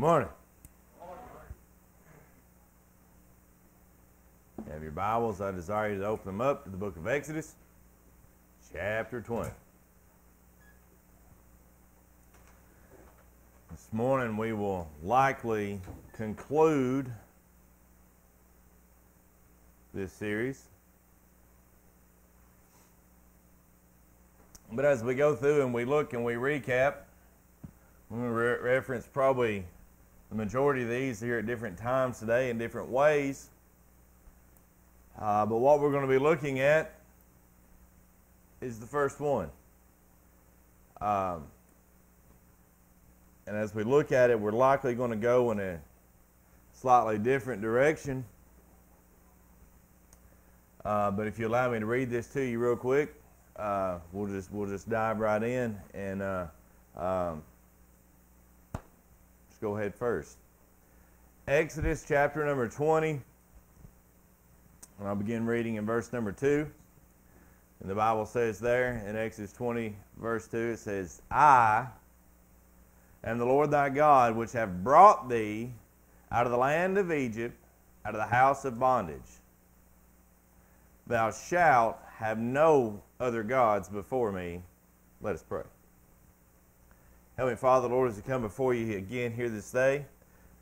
Good morning. You have your Bibles. I desire you to open them up to the book of Exodus, chapter 20. This morning we will likely conclude this series. But as we go through and we look and we recap, we re- reference probably the majority of these here at different times today in different ways. Uh, but what we're going to be looking at is the first one. Um, and as we look at it, we're likely going to go in a slightly different direction. Uh, but if you allow me to read this to you real quick, uh, we'll just we'll just dive right in and uh, um, go ahead first. Exodus chapter number 20, and I'll begin reading in verse number 2. And the Bible says there in Exodus 20, verse 2, it says, I am the Lord thy God, which have brought thee out of the land of Egypt, out of the house of bondage. Thou shalt have no other gods before me. Let us pray. Heavenly Father, Lord, as we come before you again here this day,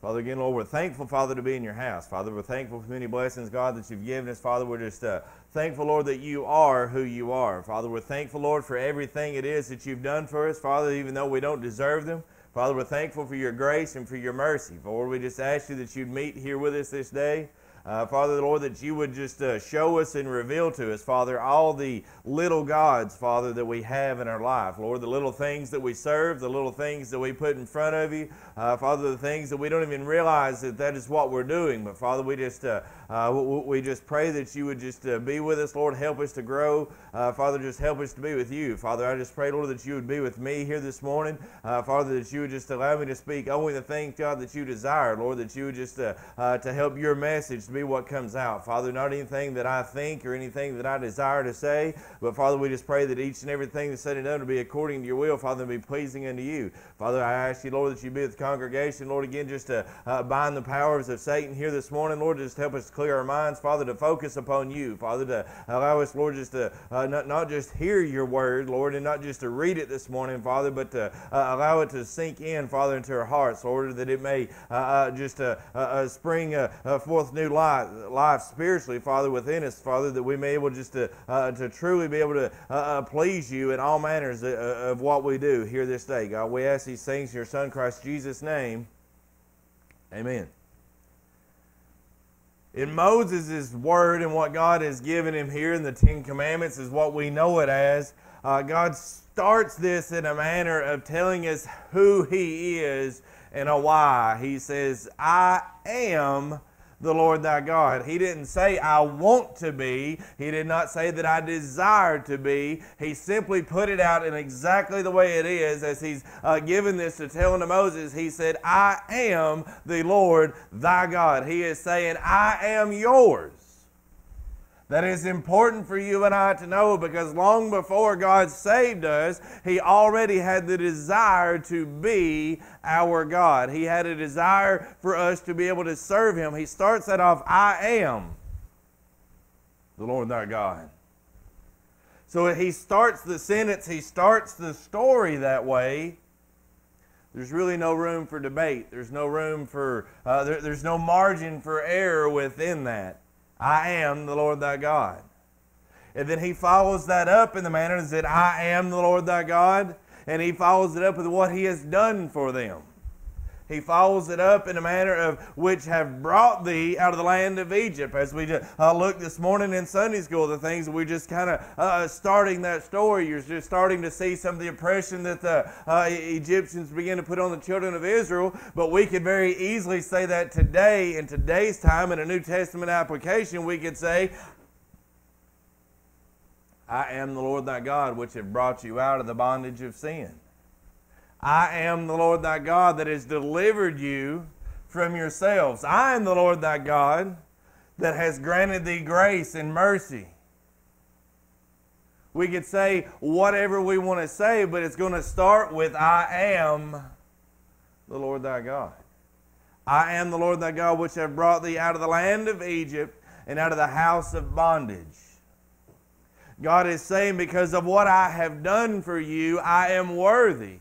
Father, again, Lord, we're thankful, Father, to be in your house. Father, we're thankful for many blessings, God, that you've given us. Father, we're just uh, thankful, Lord, that you are who you are. Father, we're thankful, Lord, for everything it is that you've done for us. Father, even though we don't deserve them. Father, we're thankful for your grace and for your mercy. Lord, we just ask you that you'd meet here with us this day. Uh, Father, Lord, that you would just uh, show us and reveal to us, Father, all the little gods, Father, that we have in our life. Lord, the little things that we serve, the little things that we put in front of you. Uh, Father, the things that we don't even realize that that is what we're doing. But Father, we just uh, uh, we just pray that you would just uh, be with us, Lord. Help us to grow. Father, just help us to be with you. Father, I just pray, Lord, that you would be with me here this morning. Father, that you would just allow me to speak only the things, God, that you desire, Lord, that you would just to help your message to be what comes out. Father, not anything that I think or anything that I desire to say, but Father, we just pray that each and everything that's said and done to be according to your will, Father, and be pleasing unto you. Father, I ask you, Lord, that you be with the congregation, Lord, again, just to uh, bind the powers of Satan here this morning, Lord, just help us clear our minds, Father, to focus upon you, Father, to allow us, Lord, just to uh, not, not just hear your word, Lord, and not just to read it this morning, Father, but to uh, allow it to sink in, Father, into our hearts, Lord, that it may uh, uh, just uh, spring forth new life, life spiritually, Father, within us, Father, that we may be able just to, to truly be able to please you in all manners of what we do here this day, God. We ask these things in your Son, Christ Jesus' name. Amen. In Moses' word and what God has given him here in the Ten Commandments is what we know it as. Uh, God starts this in a manner of telling us who He is and a why. He says, I am the Lord thy God. He didn't say, I want to be. He did not say that I desire to be. He simply put it out in exactly the way it is as he's uh, given this to telling to Moses. He said, I am the Lord thy God. He is saying, I am yours. That is important for you and I to know because long before God saved us, He already had the desire to be our God. He had a desire for us to be able to serve Him. He starts that off I am the Lord thy God. So he starts the sentence, he starts the story that way. There's really no room for debate. There's no room for, uh, there, there's no margin for error within that. I am the Lord thy God. And then he follows that up in the manner that I am the Lord thy God. And he follows it up with what he has done for them. He follows it up in a manner of which have brought thee out of the land of Egypt. As we uh, looked this morning in Sunday school, the things we just kind of uh, starting that story. You're just starting to see some of the oppression that the uh, Egyptians began to put on the children of Israel. But we could very easily say that today, in today's time, in a New Testament application, we could say, I am the Lord thy God, which have brought you out of the bondage of sin. I am the Lord thy God that has delivered you from yourselves. I am the Lord thy God that has granted thee grace and mercy. We could say whatever we want to say, but it's going to start with I am the Lord thy God. I am the Lord thy God, which have brought thee out of the land of Egypt and out of the house of bondage. God is saying, because of what I have done for you, I am worthy.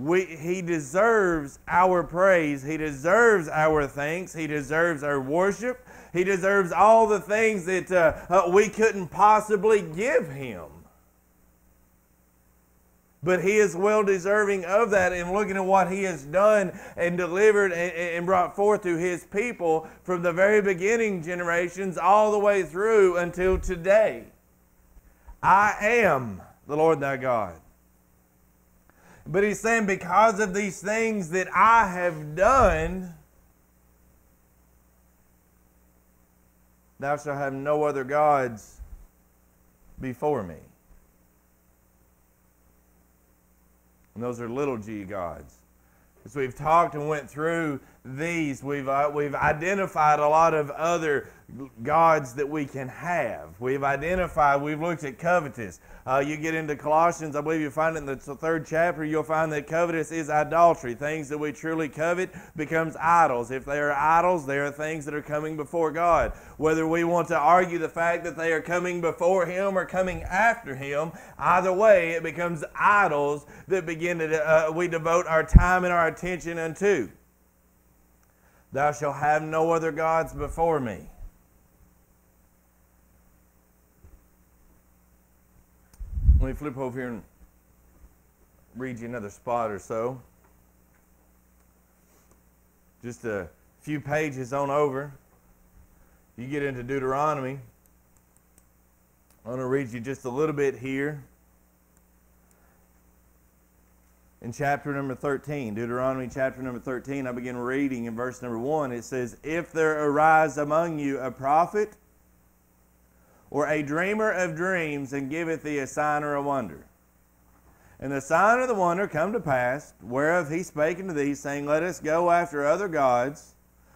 We, he deserves our praise. He deserves our thanks. He deserves our worship. He deserves all the things that uh, uh, we couldn't possibly give him. But he is well deserving of that And looking at what he has done and delivered and, and brought forth to his people from the very beginning generations all the way through until today. I am the Lord thy God. But he's saying, because of these things that I have done, thou shalt have no other gods before me. And those are little g gods. As we've talked and went through these, we've, uh, we've identified a lot of other gods that we can have. We've identified, we've looked at covetous. Uh, you get into Colossians, I believe you find it in the third chapter, you'll find that covetous is idolatry. Things that we truly covet becomes idols. If they are idols, they are things that are coming before God. Whether we want to argue the fact that they are coming before Him or coming after Him, either way, it becomes idols that begin to, uh, we devote our time and our attention unto. Thou shalt have no other gods before me. Let me flip over here and read you another spot or so. Just a few pages on over. You get into Deuteronomy. I want to read you just a little bit here. In chapter number 13, Deuteronomy chapter number 13, I begin reading in verse number 1. It says, If there arise among you a prophet or a dreamer of dreams and giveth thee a sign or a wonder. And the sign or the wonder come to pass, whereof he spake unto thee, saying, Let us go after other gods,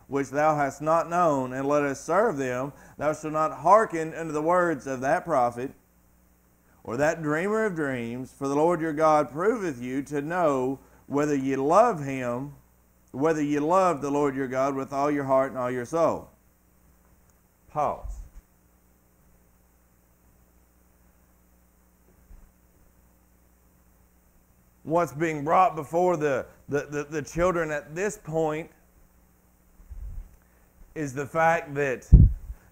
which thou hast not known, and let us serve them. Thou shalt not hearken unto the words of that prophet, or that dreamer of dreams, for the Lord your God proveth you to know whether ye love him, whether ye love the Lord your God with all your heart and all your soul. Pause. What's being brought before the, the, the, the, children at this point is the fact that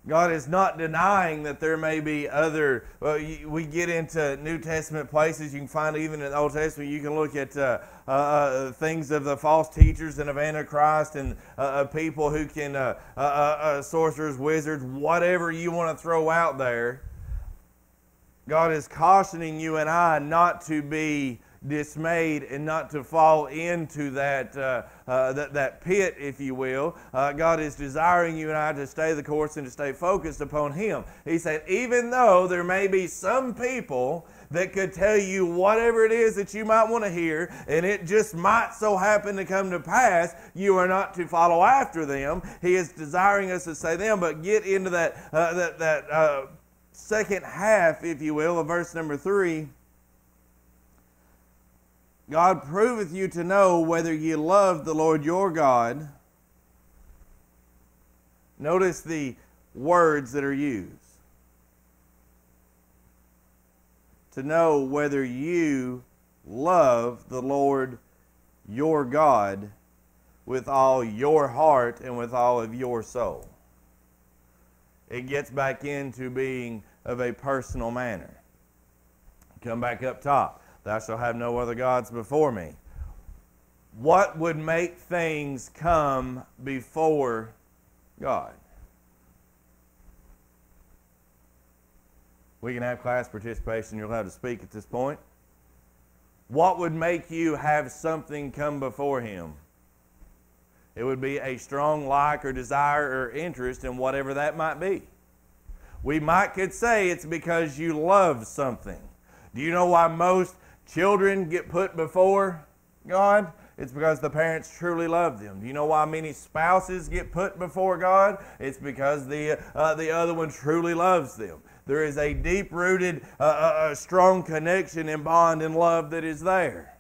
God is not denying that there may be other. Well, we get into New Testament places. You can find even in the Old Testament. You can look at uh, uh, uh things of the false teachers and of Antichrist and uh, uh people who can uh, sorcerers, wizards, whatever you want to throw out there. God is cautioning you and I not to be dismayed and not to fall into that, uh, uh, that, that pit, if you will. Uh, God is desiring you and I to stay the course and to stay focused upon Him. He said, even though there may be some people that could tell you whatever it is that you might want to hear, and it just might so happen to come to pass, you are not to follow after them. He is desiring us to say them, but get into that, uh, that, that uh, second half, if you will, of verse number three God proveth you to know whether ye love the Lord your God. Notice the words that are used. To know whether you love the Lord your God with all your heart and with all of your soul. It gets back into being of a personal manner. Come back up top. Thou shalt have no other gods before me. What would make things come before God? We can have class participation. You're allowed to speak at this point. What would make you have something come before Him? It would be a strong like or desire or interest in whatever that might be. We might could say it's because you love something. Do you know why most children get put before God? It's because the parents truly love them. Do you know why many spouses get put before God? It's because the, uh, the other one truly loves them. There is a deep rooted, uh, uh, strong connection and bond and love that is there.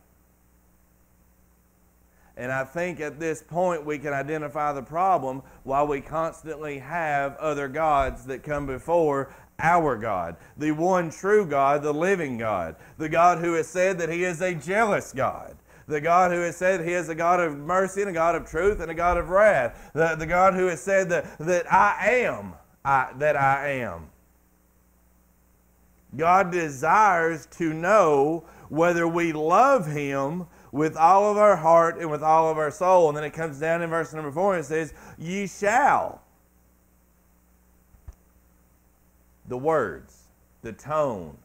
And I think at this point we can identify the problem why we constantly have other gods that come before our God, the one true God, the living God, the God who has said that He is a jealous God. The God who has said He is a God of mercy and a God of truth and a God of wrath. The, the God who has said that, that I am, I, that I am. God desires to know whether we love Him with all of our heart and with all of our soul. And then it comes down in verse number four and it says, Ye shall. The words, the tone,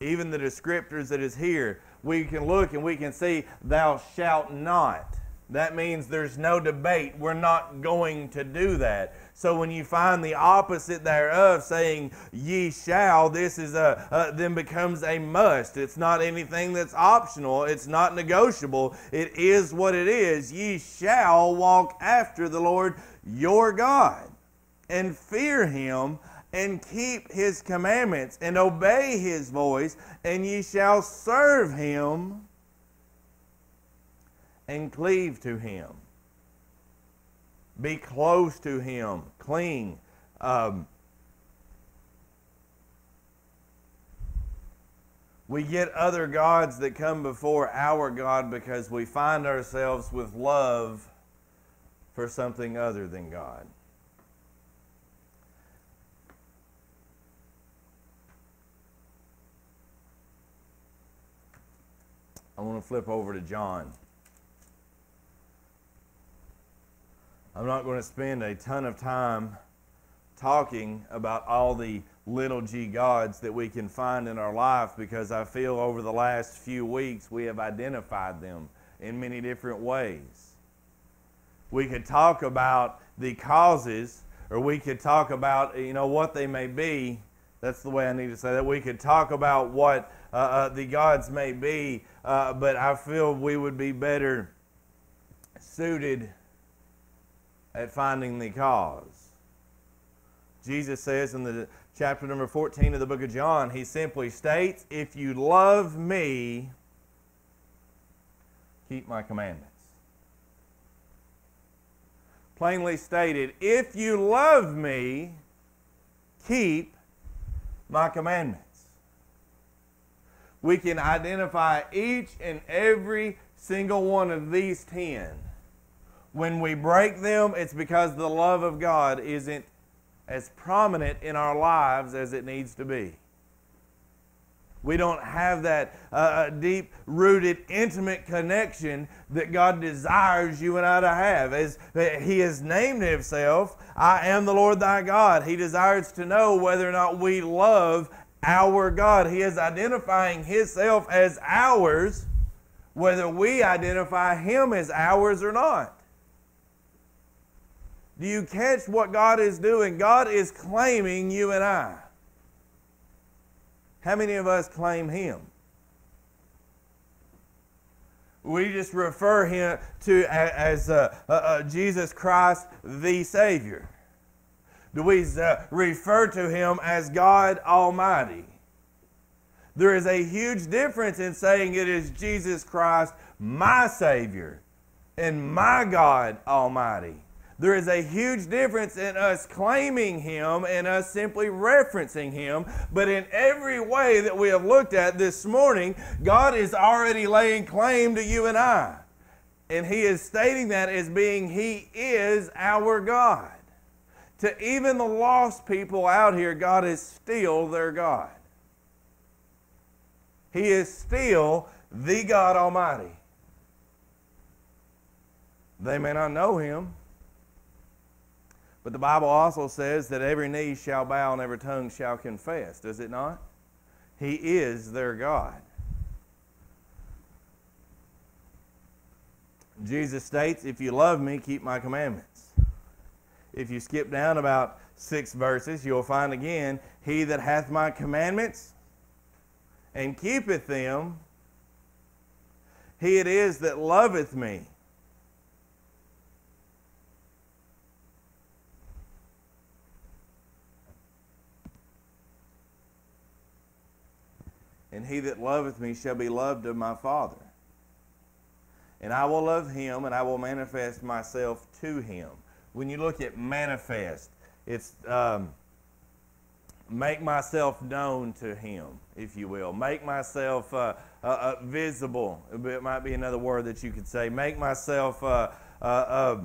even the descriptors that is here, we can look and we can see, Thou shalt not. That means there's no debate. We're not going to do that. So when you find the opposite thereof saying ye shall, this is a then becomes a must. It's not anything that's optional. It's not negotiable. It is what it is. Ye shall walk after the Lord your God and fear him and keep his commandments and obey his voice and ye shall serve him and cleave to Him. Be close to Him, cling. Um, we get other gods that come before our God because we find ourselves with love for something other than God. I want to flip over to John. I'm not going to spend a ton of time talking about all the little g gods that we can find in our life because I feel over the last few weeks we have identified them in many different ways. We could talk about the causes or we could talk about you know what they may be that's the way I need to say that we could talk about what uh, uh, the gods may be uh, but I feel we would be better suited at finding the cause. Jesus says in the chapter number 14 of the book of John, he simply states, If you love me, keep my commandments. Plainly stated, if you love me, keep my commandments. We can identify each and every single one of these ten when we break them, it's because the love of God isn't as prominent in our lives as it needs to be. We don't have that uh, uh deep rooted, intimate connection that God desires you and I to have. As He has named Himself, I am the Lord thy God. He desires to know whether or not we love our God. He is identifying Himself as ours, whether we identify Him as ours or not. Do you catch what God is doing? God is claiming you and I. How many of us claim Him? We just refer Him to as uh, uh, uh, Jesus Christ the Savior. Do we uh, refer to Him as God Almighty? There is a huge difference in saying it is Jesus Christ, my Savior, and my God Almighty. There is a huge difference in us claiming Him and us simply referencing Him. But in every way that we have looked at this morning, God is already laying claim to you and I. And He is stating that as being He is our God. To even the lost people out here, God is still their God. He is still the God Almighty. They may not know Him. But the Bible also says that every knee shall bow and every tongue shall confess, does it not? He is their God. Jesus states, If you love me, keep my commandments. If you skip down about six verses, you'll find again, He that hath my commandments and keepeth them, he it is that loveth me. and he that loveth me shall be loved of my Father. and I will love him, and I will manifest myself to him. When you look at manifest, it's um, make myself known to him, if you will. Make myself uh, uh, uh, visible. It might be another word that you could say. Make myself uh, uh, uh,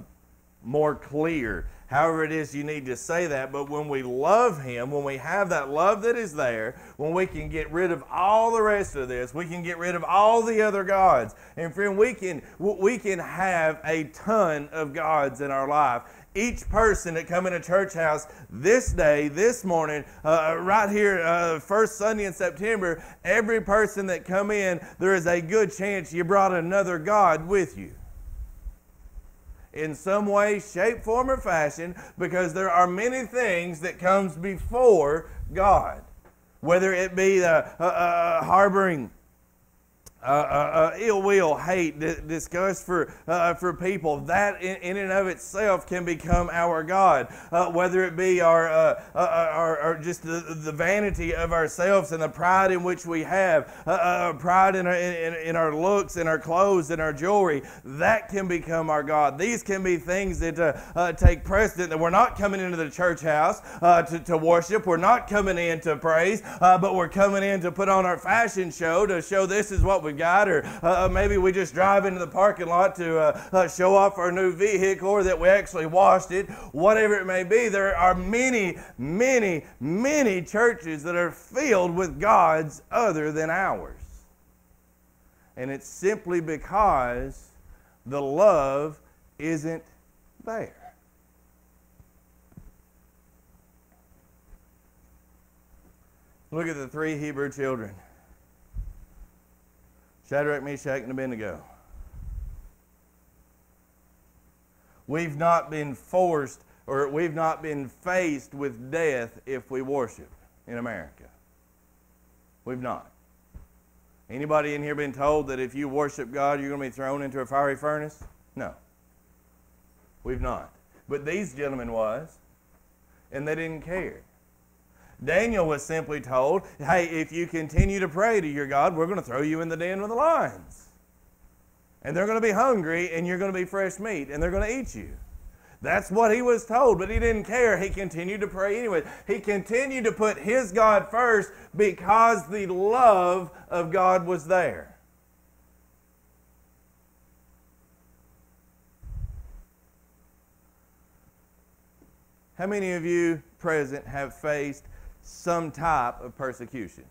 more clear. However, it is you need to say that. But when we love Him, when we have that love that is there, when we can get rid of all the rest of this, we can get rid of all the other gods. And friend, we can we can have a ton of gods in our life each person that come in a church house this day, this morning, uh, right here, uh, first Sunday in September, every person that come in, there is a good chance you brought another God with you. In some way, shape, form, or fashion, because there are many things that comes before God. Whether it be uh, uh, uh harboring uh, uh, uh, ill will, hate, disgust for, uh, for people, that in, in, and of itself can become our God. Uh, whether it be our, uh, our, our, just the, the vanity of ourselves and the pride in which we have, pride in our, in, in, our looks, in our clothes, in our jewelry, that can become our God. These can be things that take precedent, that we're not coming into the church house to, to worship, we're not coming in to praise, but we're coming in to put on our fashion show to show this is what we we've got, or uh, uh, maybe we just drive into the parking lot to uh, uh, show off our new vehicle or that we actually washed it, whatever it may be. There are many, many, many churches that are filled with gods other than ours. And it's simply because the love isn't there. Look at the three Hebrew children. Shadrach, Meshach, and Abednego. We've not been forced or we've not been faced with death if we worship in America. We've not. Anybody in here been told that if you worship God, you're going to be thrown into a fiery furnace? No. We've not. But these gentlemen was, and they didn't care. Daniel was simply told, hey, if you continue to pray to your God, we're going to throw you in the den with the lions. And they're going to be hungry, and you're going to be fresh meat, and they're going to eat you. That's what he was told, but he didn't care. He continued to pray anyway. He continued to put his God first because the love of God was there. How many of you present have faced some type of persecution.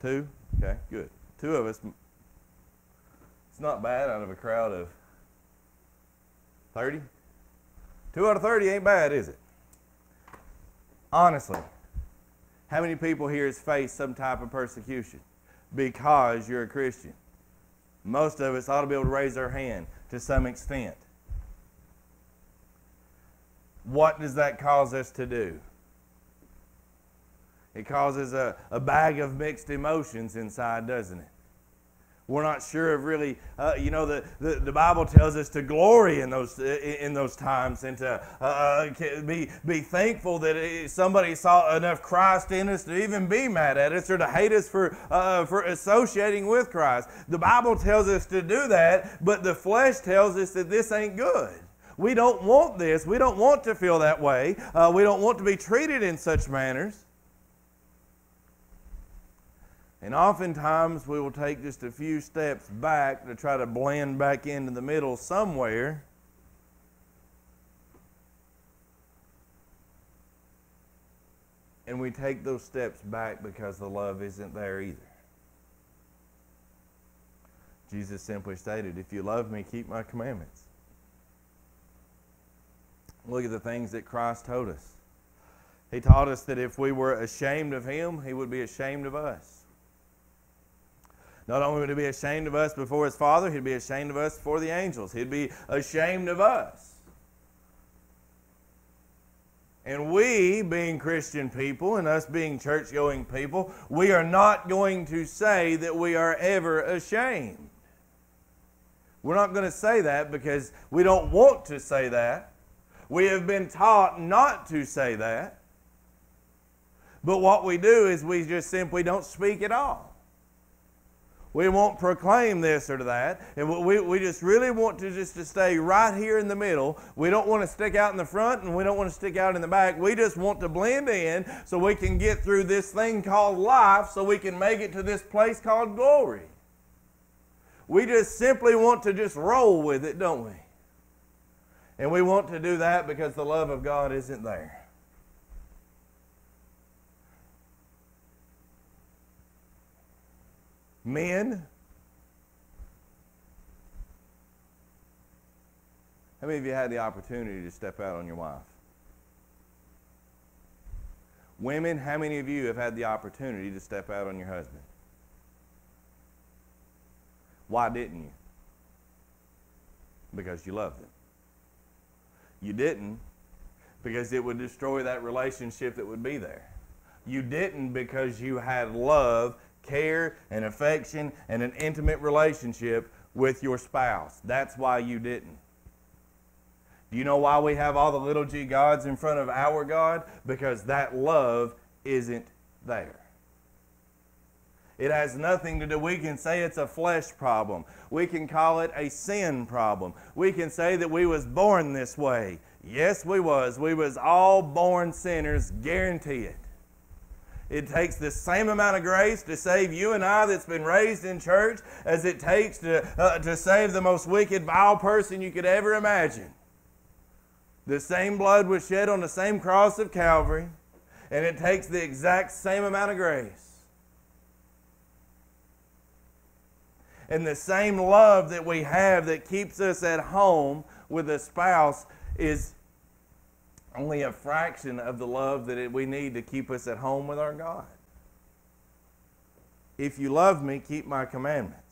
Two? Okay, good. Two of us. It's not bad out of a crowd of 30. Two out of 30 ain't bad, is it? Honestly, how many people here has faced some type of persecution because you're a Christian? Most of us ought to be able to raise our hand to some extent what does that cause us to do? It causes a, a bag of mixed emotions inside, doesn't it? We're not sure of really, uh, you know, the, the, the, Bible tells us to glory in those, in those times and to uh, uh be, be thankful that somebody saw enough Christ in us to even be mad at us or to hate us for, uh, for associating with Christ. The Bible tells us to do that, but the flesh tells us that this ain't good. We don't want this. We don't want to feel that way. Uh, we don't want to be treated in such manners. And oftentimes we will take just a few steps back to try to blend back into the middle somewhere. And we take those steps back because the love isn't there either. Jesus simply stated, If you love me, keep my commandments. Look at the things that Christ told us. He taught us that if we were ashamed of Him, He would be ashamed of us. Not only would He be ashamed of us before His Father, He'd be ashamed of us before the angels. He'd be ashamed of us. And we, being Christian people and us being church going people, we are not going to say that we are ever ashamed. We're not going to say that because we don't want to say that. We have been taught not to say that. But what we do is we just simply don't speak at all. We won't proclaim this or that. And we, we just really want to just to stay right here in the middle. We don't want to stick out in the front and we don't want to stick out in the back. We just want to blend in so we can get through this thing called life so we can make it to this place called glory. We just simply want to just roll with it, don't we? And we want to do that because the love of God isn't there. Men, how many of you had the opportunity to step out on your wife? Women, how many of you have had the opportunity to step out on your husband? Why didn't you? Because you loved him. You didn't because it would destroy that relationship that would be there. You didn't because you had love care and affection and an intimate relationship with your spouse. That's why you didn't. Do you know why we have all the little g gods in front of our God? Because that love isn't there. It has nothing to do. We can say it's a flesh problem. We can call it a sin problem. We can say that we was born this way. Yes, we was. We was all born sinners, guarantee it. It takes the same amount of grace to save you and I that's been raised in church as it takes to, uh, to save the most wicked, vile person you could ever imagine. The same blood was shed on the same cross of Calvary, and it takes the exact same amount of grace. And the same love that we have that keeps us at home with a spouse is only a fraction of the love that we need to keep us at home with our God. If you love me, keep my commandments.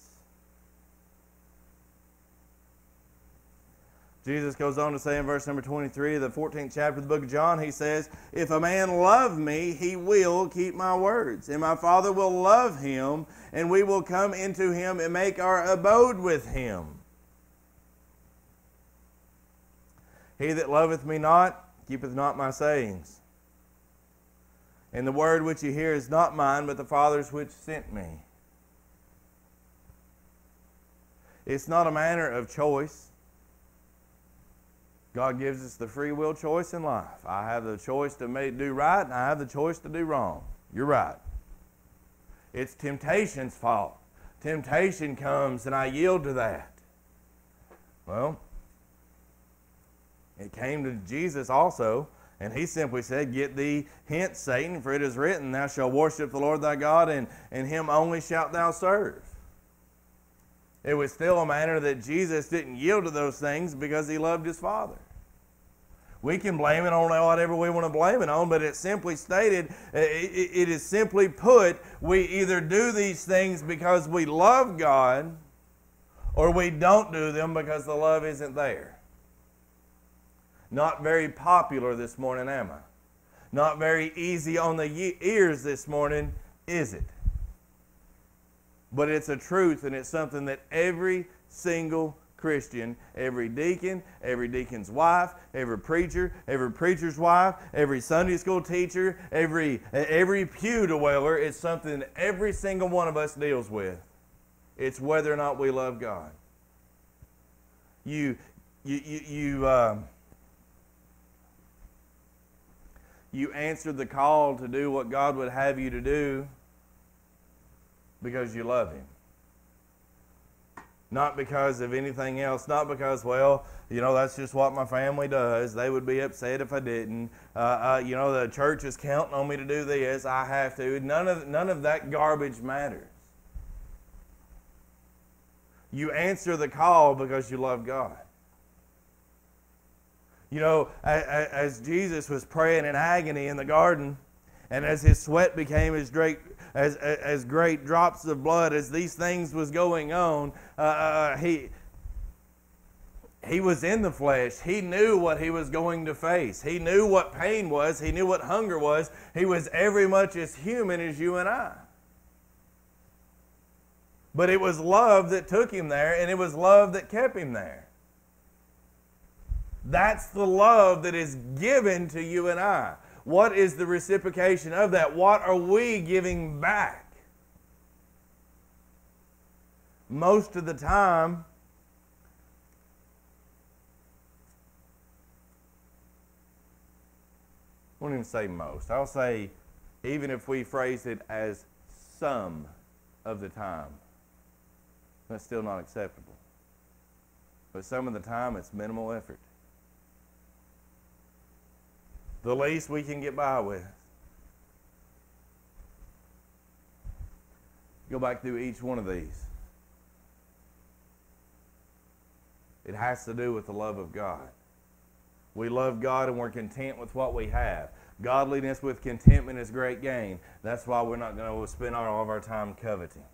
Jesus goes on to say in verse number 23 of the 14th chapter of the book of John, he says, If a man love me, he will keep my words, and my Father will love him, and we will come into him and make our abode with him. He that loveth me not, keepeth not my sayings. And the word which you hear is not mine, but the Father's which sent me. It's not a matter of choice. God gives us the free will choice in life. I have the choice to make, do right, and I have the choice to do wrong. You're right. It's temptation's fault. Temptation comes, and I yield to that. Well, it came to Jesus also, and he simply said, Get thee hence, Satan, for it is written, Thou shalt worship the Lord thy God, and, and him only shalt thou serve. It was still a matter that Jesus didn't yield to those things because he loved his Father. We can blame it on whatever we want to blame it on, but it's simply stated, it is simply put, we either do these things because we love God or we don't do them because the love isn't there. Not very popular this morning, am I? Not very easy on the ears this morning, is it? But it's a truth and it's something that every single Christian, every deacon, every deacon's wife, every preacher, every preacher's wife, every Sunday school teacher, every every pew dweller, it's something every single one of us deals with. It's whether or not we love God. You you you, you uh, you answered the call to do what God would have you to do because you love Him. Not because of anything else, not because, well, you know, that's just what my family does. They would be upset if I didn't. Uh, uh, you know, the church is counting on me to do this. I have to. None of, none of that garbage matters. You answer the call because you love God. You know, as Jesus was praying in agony in the garden, and as his sweat became as great, as, as great drops of blood, as these things was going on, uh, uh, uh, he, he was in the flesh. He knew what he was going to face. He knew what pain was. He knew what hunger was. He was every much as human as you and I. But it was love that took him there, and it was love that kept him there. That's the love that is given to you and I. What is the reciprocation of that? What are we giving back? most of the time, I won't even say most. I'll say, even if we phrase it as some of the time, that's still not acceptable. But some of the time, it's minimal effort. The least we can get by with. Go back through each one of these. It has to do with the love of God. We love God and we're content with what we have. Godliness with contentment is great gain. That's why we're not going to spend all of our time coveting.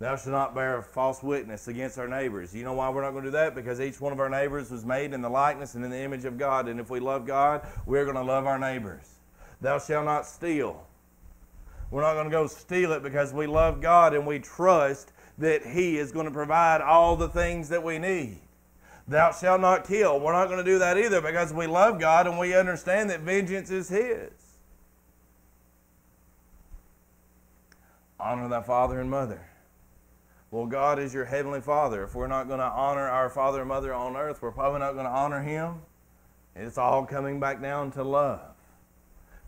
Thou shalt not bear false witness against our neighbors. You know why we're not going to do that? Because each one of our neighbors was made in the likeness and in the image of God. And if we love God, we're going to love our neighbors. Thou shalt not steal. We're not going to go steal it because we love God and we trust that He is going to provide all the things that we need. Thou shalt not kill. We're not going to do that either because we love God and we understand that vengeance is His. Honor thy father and mother. Well, God is your heavenly Father. If we're not going to honor our father and mother on earth, we're probably not going to honor Him. It's all coming back down to love.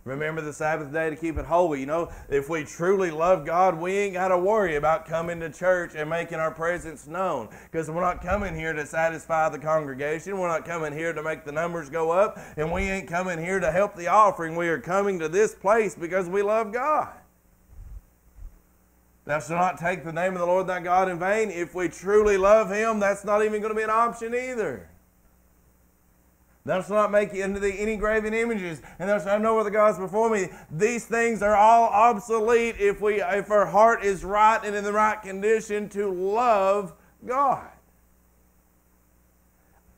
Remember the Sabbath day to keep it holy. You know, if we truly love God, we ain't got to worry about coming to church and making our presence known. Because we're not coming here to satisfy the congregation. We're not coming here to make the numbers go up. And we ain't coming here to help the offering. We are coming to this place because we love God. Thou shalt not take the name of the Lord thy God in vain. If we truly love him, that's not even going to be an option either. Thou shalt not make unto thee any graven images, and thou shalt have no other gods before me. These things are all obsolete if we if our heart is right and in the right condition to love God.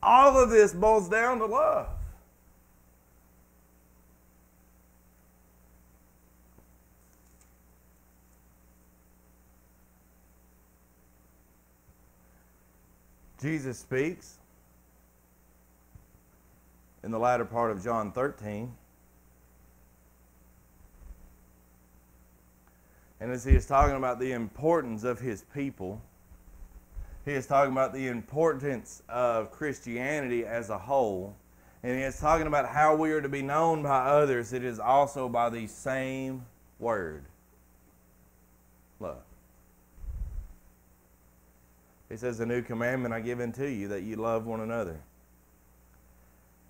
All of this boils down to love. Jesus speaks in the latter part of John 13. And as he is talking about the importance of his people, he is talking about the importance of Christianity as a whole. And he is talking about how we are to be known by others. It is also by the same word love. He says, A new commandment I give unto you, that you love one another.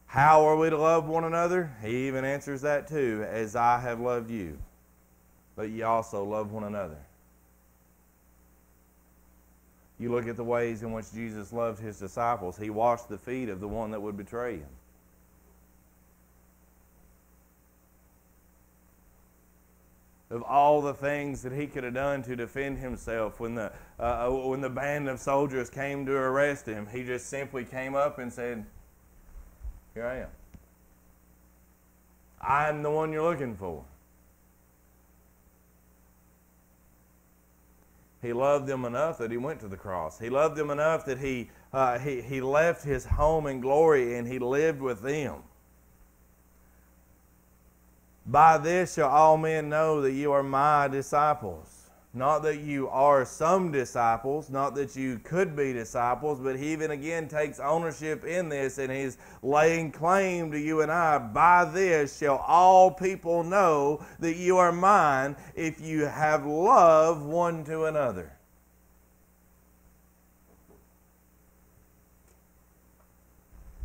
How are we to love one another? He even answers that too, as I have loved you. But ye also love one another. You look at the ways in which Jesus loved his disciples. He washed the feet of the one that would betray him. Of all the things that he could have done to defend himself when the, uh, when the band of soldiers came to arrest him. He just simply came up and said, Here I am. I'm the one you're looking for. He loved them enough that he went to the cross. He loved them enough that he, uh, he, he left his home in glory and he lived with them. By this shall all men know that you are my disciples. Not that you are some disciples, not that you could be disciples, but he even again takes ownership in this and he's laying claim to you and I. By this shall all people know that you are mine if you have love one to another.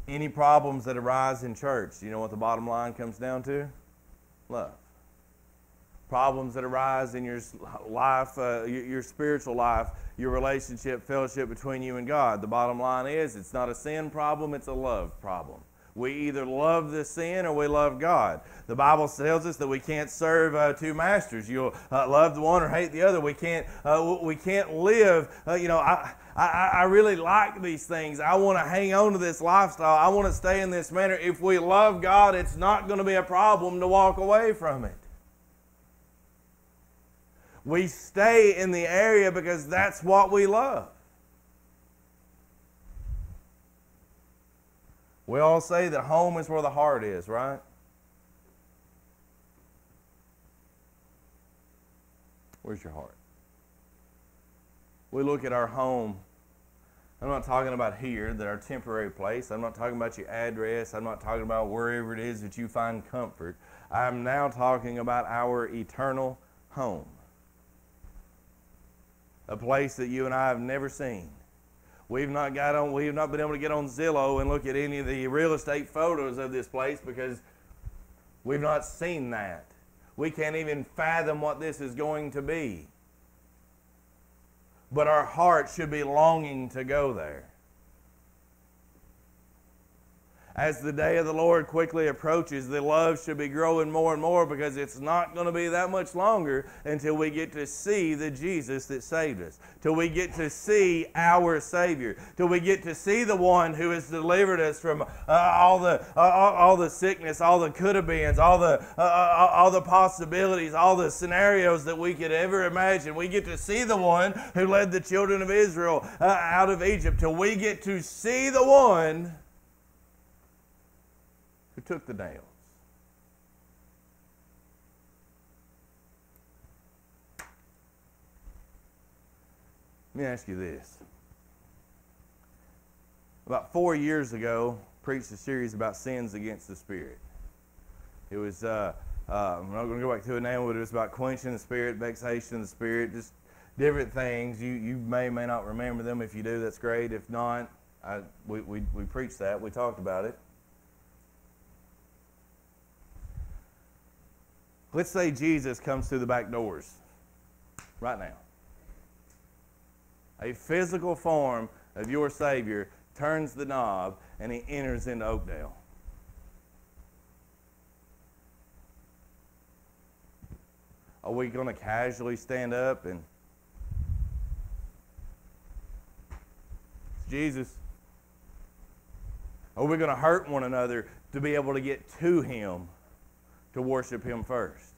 Any problems that arise in church, you know what the bottom line comes down to? Love. Problems that arise in your life, uh, your, your spiritual life, your relationship, fellowship between you and God. The bottom line is it's not a sin problem, it's a love problem. We either love the sin or we love God. The Bible tells us that we can't serve uh, two masters. You'll uh, love the one or hate the other. We can't. Uh, we can't live. Uh, you know, I, I, I really like these things. I want to hang on to this lifestyle. I want to stay in this manner. If we love God, it's not going to be a problem to walk away from it. We stay in the area because that's what we love. We all say that home is where the heart is, right? Where's your heart? we look at our home, I'm not talking about here, that our temporary place. I'm not talking about your address. I'm not talking about wherever it is that you find comfort. I'm now talking about our eternal home. A place that you and I have never seen. We've not got on we've not been able to get on Zillow and look at any of the real estate photos of this place because we've not seen that. We can't even fathom what this is going to be but our heart should be longing to go there. As the day of the Lord quickly approaches, the love should be growing more and more because it's not going to be that much longer until we get to see the Jesus that saved us, till we get to see our Savior, till we get to see the one who has delivered us from uh, all the uh, all the sickness, all the could have beens, all the uh, uh, all the possibilities, all the scenarios that we could ever imagine. We get to see the one who led the children of Israel uh, out of Egypt, till we get to see the one who took the nails. Let me ask you this. About four years ago, preached a series about sins against the spirit. It was, uh, uh, I'm not going to go back to it now, but it was about quenching the spirit, vexation of the spirit, just different things. You, you may may not remember them. If you do, that's great. If not, I, we, we, we preached that. We talked about it. Let's say Jesus comes through the back doors right now. A physical form of your Savior turns the knob and he enters into Oakdale. Are we going to casually stand up and it's Jesus? Are we going to hurt one another to be able to get to him? To worship Him first?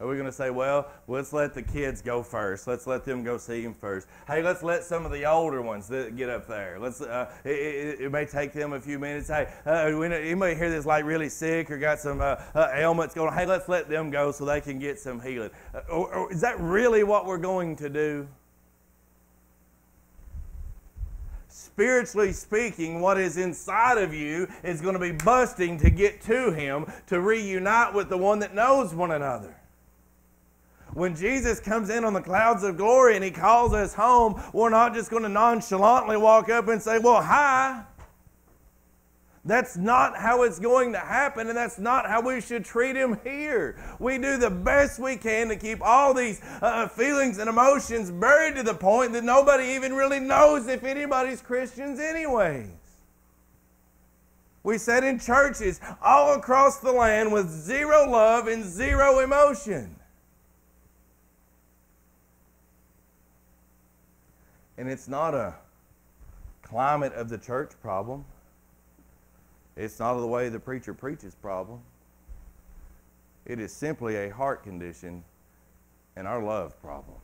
Are we going to say, well, let's let the kids go first. Let's let them go see him first. Hey, let's let some of the older ones get up there. Let's. Uh, it, it, it, may take them a few minutes. Hey, uh, you may hear this like really sick or got some uh, uh, ailments going. Hey, let's let them go so they can get some healing. Uh, or, or is that really what we're going to do? Spiritually speaking, what is inside of you is going to be busting to get to Him, to reunite with the one that knows one another. When Jesus comes in on the clouds of glory and He calls us home, we're not just going to nonchalantly walk up and say, Well, hi. That's not how it's going to happen, and that's not how we should treat him here. We do the best we can to keep all these uh, feelings and emotions buried to the point that nobody even really knows if anybody's Christians, anyways. We sit in churches all across the land with zero love and zero emotion. And it's not a climate of the church problem. It's not the way the preacher preaches problem. It is simply a heart condition and our love problem.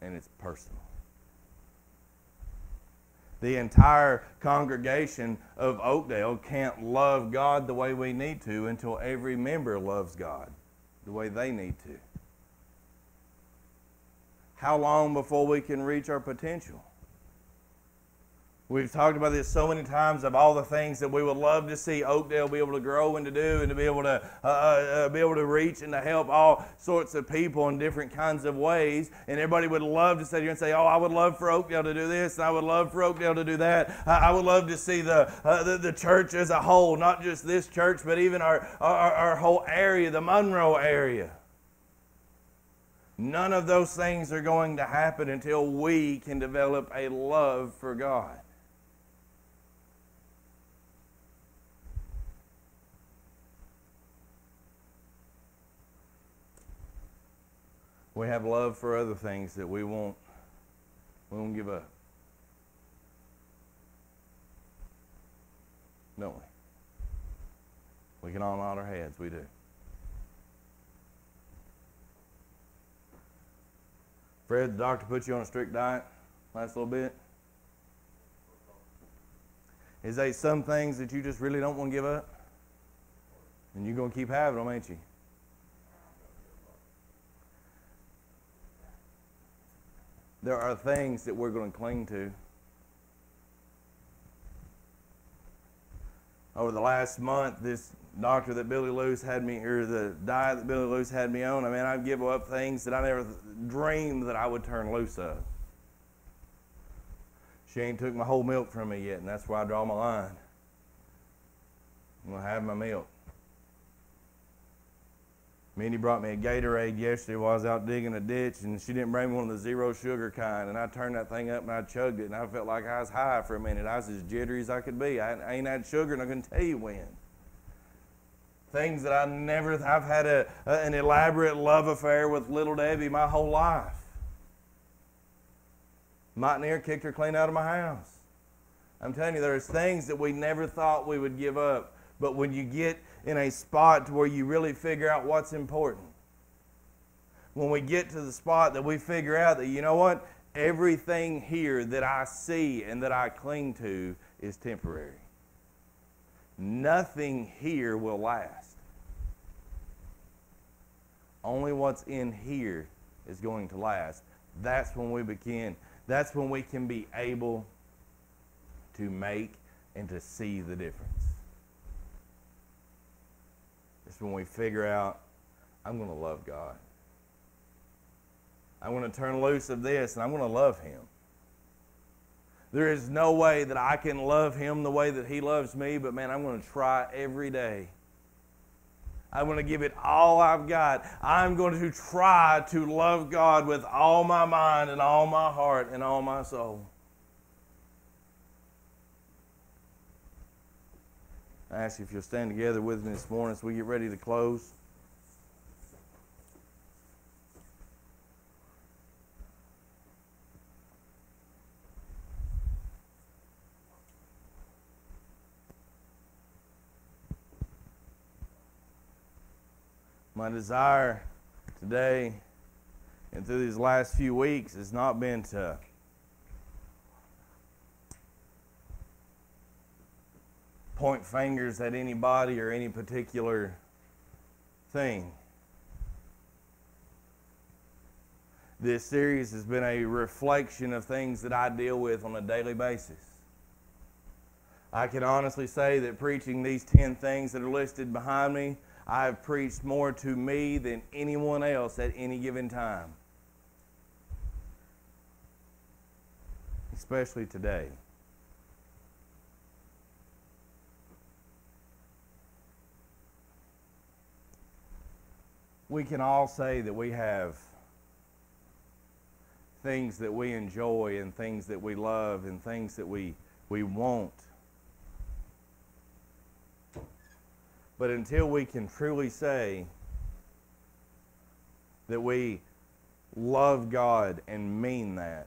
And it's personal. The entire congregation of Oakdale can't love God the way we need to until every member loves God the way they need to. How long before we can reach our potential? We've talked about this so many times of all the things that we would love to see Oakdale be able to grow and to do and to be able to uh, uh, uh, be able to reach and to help all sorts of people in different kinds of ways. And everybody would love to sit here and say, "Oh, I would love for Oakdale to do this, and I would love for Oakdale to do that. I, I would love to see the, uh, the, the church as a whole, not just this church, but even our our, our whole area, the Monroe area." None of those things are going to happen until we can develop a love for God. We have love for other things that we won't we won't give up. Don't we? We can all nod our heads, we do. Fred, the doctor put you on a strict diet last little bit. Is there some things that you just really don't want to give up? And you're going to keep having them, ain't you? There are things that we're going to cling to. Over the last month, this doctor that Billy Luce had me, or the diet that Billy Luce had me on, I mean, I'd give up things that I never dreamed that I would turn loose of. She ain't took my whole milk from me yet, and that's where I draw my line. I'm going to have my milk. Minnie brought me a Gatorade yesterday while I was out digging a ditch, and she didn't bring me one of the zero sugar kind. And I turned that thing up and I chugged it, and I felt like I was high for a minute. I was as jittery as I could be. I, ain't had sugar, and I couldn't tell you when. Things that I never, I've had a, a, an elaborate love affair with Little Debbie my whole life. Might near kicked her clean out of my house. I'm telling you, there's things that we never thought we would give up. But when you get in a spot where you really figure out what's important. When we get to the spot that we figure out that, you know what, everything here that I see and that I cling to is temporary. Nothing here will last. Only what's in here is going to last. That's when we begin, that's when we can be able to make and to see the difference. It's when we figure out, I'm going to love God. I'm going to turn loose of this and I'm going to love Him. There is no way that I can love Him the way that He loves me, but man, I'm going to try every day. I'm going to give it all I've got. I'm going to try to love God with all my mind and all my heart and all my soul. I ask you if you'll stand together with me this morning as we get ready to close. My desire today and through these last few weeks has not been to point fingers at anybody or any particular thing. This series has been a reflection of things that I deal with on a daily basis. I can honestly say that preaching these 10 things that are listed behind me, I have preached more to me than anyone else at any given time. Especially today. We can all say that we have things that we enjoy and things that we love and things that we, we want. But until we can truly say that we love God and mean that,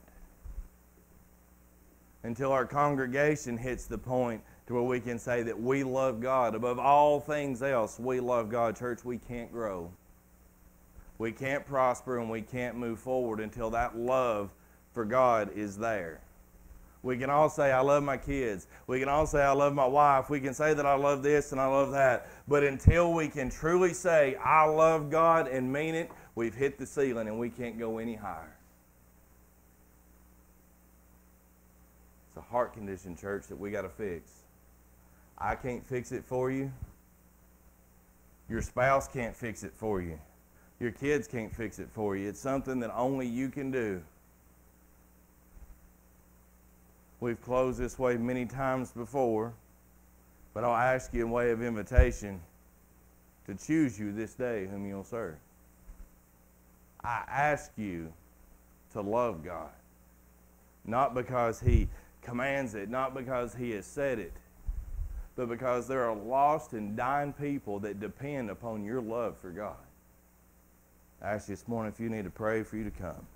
until our congregation hits the point to where we can say that we love God above all things else, we love God, church, we can't grow we can't prosper and we can't move forward until that love for God is there. We can all say, I love my kids. We can all say, I love my wife. We can say that I love this and I love that. But until we can truly say, I love God and mean it, we've hit the ceiling and we can't go any higher. It's a heart condition, church, that we got to fix. I can't fix it for you. Your spouse can't fix it for you. Your kids can't fix it for you. It's something that only you can do. We've closed this way many times before, but I'll ask you in way of invitation to choose you this day whom you'll serve. I ask you to love God, not because He commands it, not because He has said it, but because there are lost and dying people that depend upon your love for God. I ask you this morning if you need to pray for you to come.